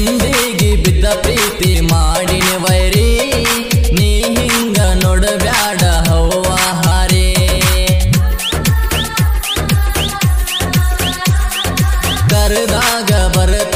ಹಿಂದಿಗಿ ಬಿದ್ದ ಪ್ರೀತಿ ಮಾಡಿನ ವೈರಿ. ನೀ ಹಿಂಗ ನೋಡಬ್ಯಾಡ ಹವ್ವ ಹಾರಿ. ಕರೆದಾಗ ಬರ